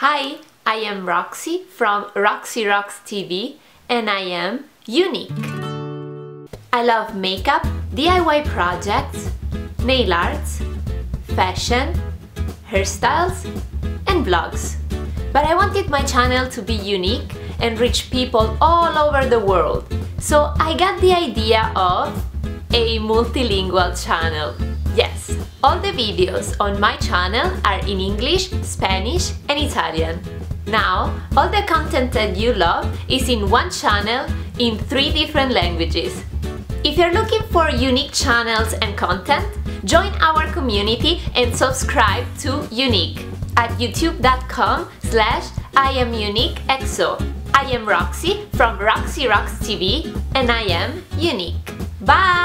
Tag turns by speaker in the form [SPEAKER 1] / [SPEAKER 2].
[SPEAKER 1] Hi, I am Roxy from Roxy Rocks TV and I am unique. I love makeup, DIY projects, nail arts, fashion, hairstyles and vlogs. But I wanted my channel to be unique and reach people all over the world. So I got the idea of a multilingual channel. Yes, all the videos on my channel are in English, Spanish and Italian. Now, all the content that you love is in one channel in three different languages. If you're looking for unique channels and content, join our community and subscribe to Unique at youtube.com slash I am unique XO. I am Roxy from Roxy Rocks TV and I am unique. Bye!